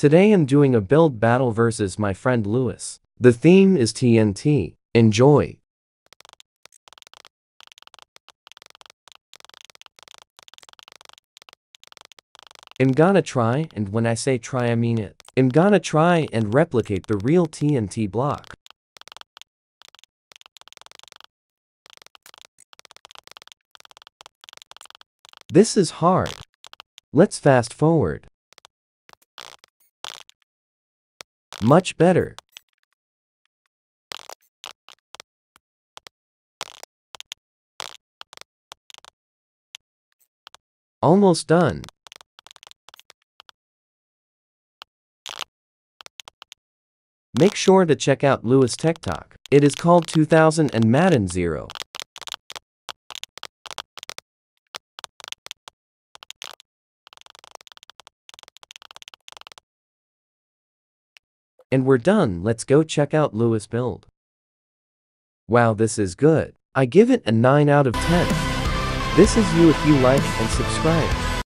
Today I'm doing a build battle versus my friend Lewis. The theme is TNT. Enjoy. I'm gonna try, and when I say try I mean it. I'm gonna try and replicate the real TNT block. This is hard. Let's fast forward. Much better. Almost done. Make sure to check out Lewis Tech Talk. It is called 2000 and Madden Zero. And we're done, let's go check out Lewis build. Wow this is good. I give it a 9 out of 10. This is you if you like and subscribe.